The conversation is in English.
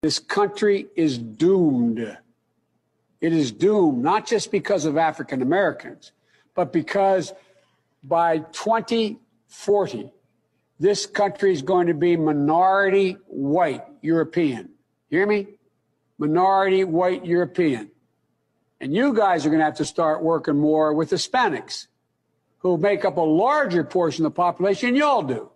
This country is doomed. It is doomed, not just because of African Americans, but because by 2040, this country is going to be minority white European. Hear me? Minority white European. And you guys are going to have to start working more with Hispanics who make up a larger portion of the population than y'all do.